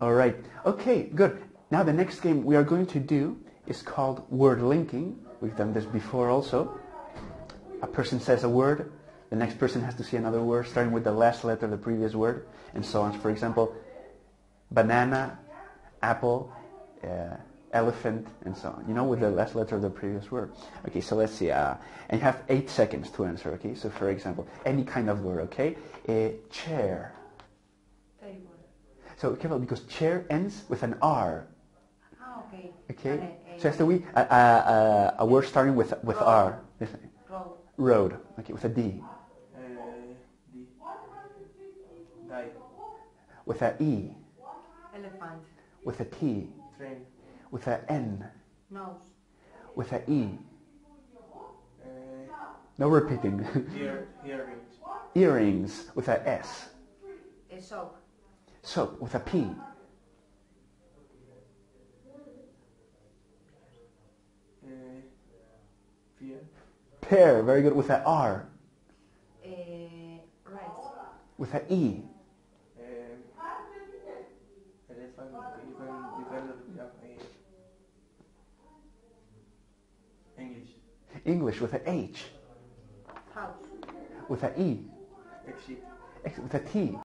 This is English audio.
All right. Okay, good. Now the next game we are going to do is called word linking. We've done this before also. A person says a word, the next person has to say another word starting with the last letter of the previous word, and so on. For example, banana, apple, uh, elephant, and so on. You know, with the last letter of the previous word. Okay, so let's see. Uh, and you have eight seconds to answer. Okay, so for example, any kind of word. Okay, a chair. Table. So careful because chair ends with an R. Ah, okay. Okay, Vale, so has to be a, a, a, a word starting with with R. road. Road. Okay, with a D. Uh, the die With a E. Elephant. With a T. train With a N. Nose. With a E. uh, No repeating. ear earrings Earrings. With a S. A soap. Soap. With a P. uh, Pear. Very good. With a R. Eh, rice. With a E. elephant you can you can look up uh, English English. With a H. House. With a E. exit Ex- With a T.